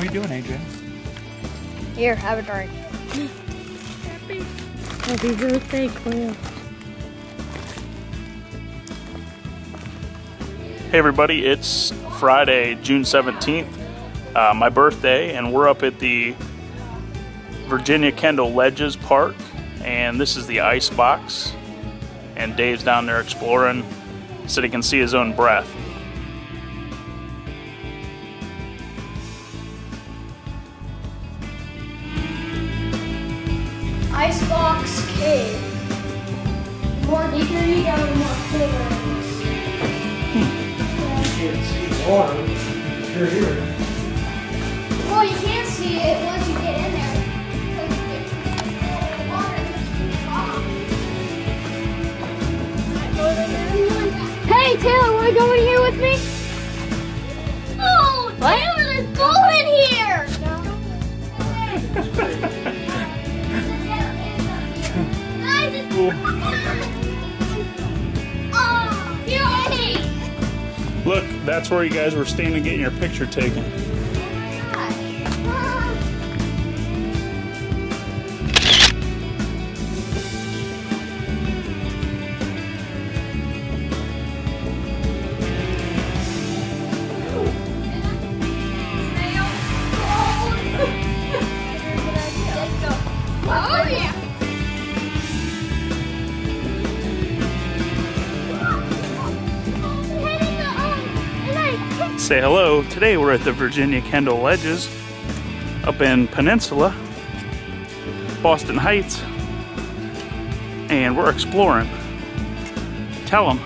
What are you doing, AJ? Here, have a drink. Happy birthday, Cliff. Hey everybody, it's Friday, June 17th, uh, my birthday, and we're up at the Virginia Kendall Ledges Park, and this is the ice box, and Dave's down there exploring so he can see his own breath. Icebox cave. More deeper you go, the more see water. Here. Well, you can see it once you get in there. Hey, Taylor, want to go in here with me? Oh, Taylor, Look, that's where you guys were standing getting your picture taken. Say hello. Today we're at the Virginia Kendall Ledges up in Peninsula, Boston Heights, and we're exploring. Tell them.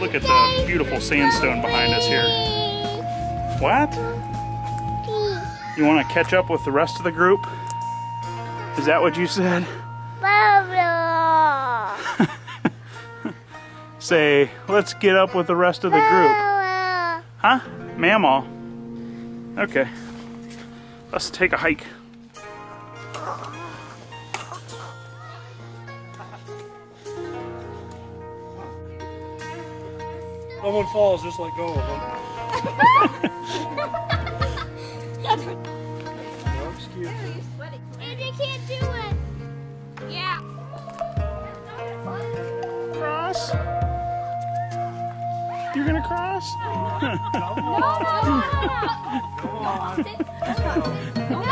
Look at the beautiful sandstone behind us here. What? You want to catch up with the rest of the group? Is that what you said? Say, let's get up with the rest of the group. Huh? Mammal. Okay. Let's take a hike. Someone falls, just let go of them. No excuse. And you can't do it. Yeah. Cross. You're gonna cross? No, no, no, no.